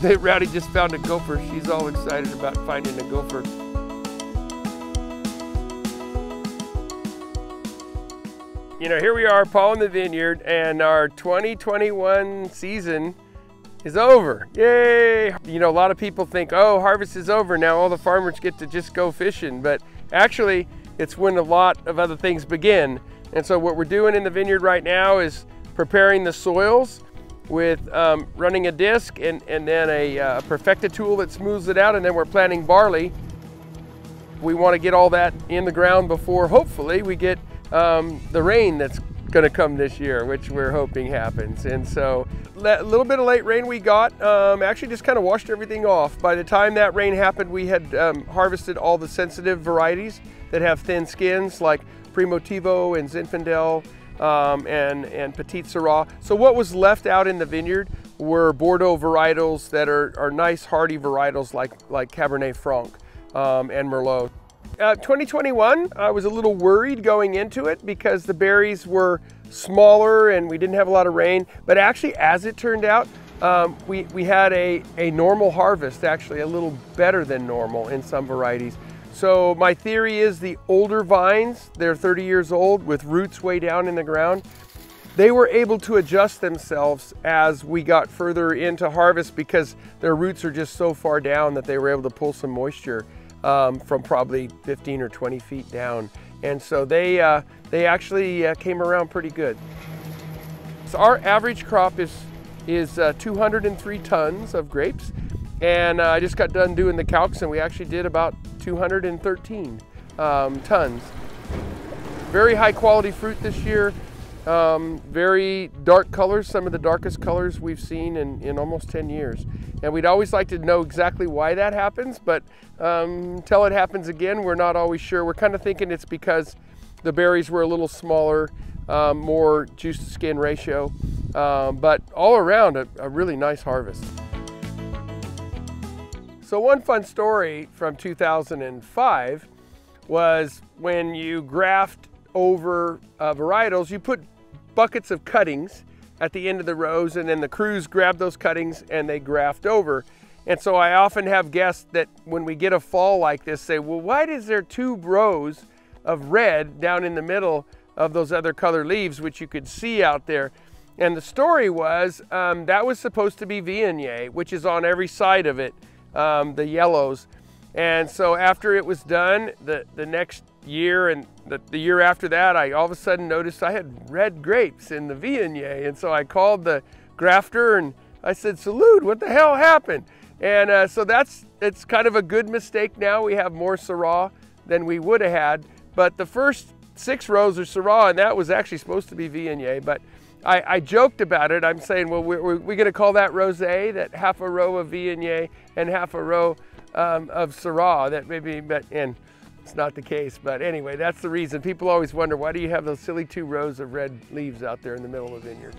Rowdy just found a gopher. She's all excited about finding a gopher. You know, here we are, Paul in the vineyard, and our 2021 season is over. Yay! You know, a lot of people think, oh, harvest is over. Now all the farmers get to just go fishing. But actually, it's when a lot of other things begin. And so what we're doing in the vineyard right now is preparing the soils with um, running a disc and, and then a uh, perfecta tool that smooths it out. And then we're planting barley. We want to get all that in the ground before, hopefully, we get um, the rain that's going to come this year, which we're hoping happens. And so a little bit of late rain we got um, actually just kind of washed everything off. By the time that rain happened, we had um, harvested all the sensitive varieties that have thin skins like Primitivo and Zinfandel um, and, and Petite Sirah. So what was left out in the vineyard were Bordeaux varietals that are, are nice hardy varietals like, like Cabernet Franc um, and Merlot. Uh, 2021, I was a little worried going into it because the berries were smaller and we didn't have a lot of rain. But actually, as it turned out, um, we, we had a, a normal harvest, actually a little better than normal in some varieties. So my theory is the older vines, they're 30 years old with roots way down in the ground, they were able to adjust themselves as we got further into harvest because their roots are just so far down that they were able to pull some moisture um, from probably 15 or 20 feet down. And so they, uh, they actually uh, came around pretty good. So our average crop is, is uh, 203 tons of grapes. And uh, I just got done doing the calcs and we actually did about 213 um, tons. Very high quality fruit this year. Um, very dark colors, some of the darkest colors we've seen in, in almost 10 years. And we'd always like to know exactly why that happens, but um, until it happens again, we're not always sure. We're kind of thinking it's because the berries were a little smaller, um, more juice to skin ratio, um, but all around a, a really nice harvest. So one fun story from 2005 was when you graft over uh, varietals, you put buckets of cuttings at the end of the rows and then the crews grab those cuttings and they graft over. And so I often have guests that when we get a fall like this say, well, why is there two rows of red down in the middle of those other color leaves, which you could see out there? And the story was um, that was supposed to be Viognier, which is on every side of it, um, the yellows. And so after it was done, the, the next year and the, the, year after that, I all of a sudden noticed I had red grapes in the Viognier. And so I called the grafter and I said, Salute, what the hell happened? And uh, so that's, it's kind of a good mistake now. We have more Syrah than we would have had. But the first six rows are Syrah and that was actually supposed to be Viognier. But I, I, joked about it. I'm saying, well, we're, we're going to call that rosé, that half a row of Viognier and half a row um, of Syrah. That maybe, but, and it's not the case, but anyway, that's the reason. People always wonder, why do you have those silly two rows of red leaves out there in the middle of the vineyard?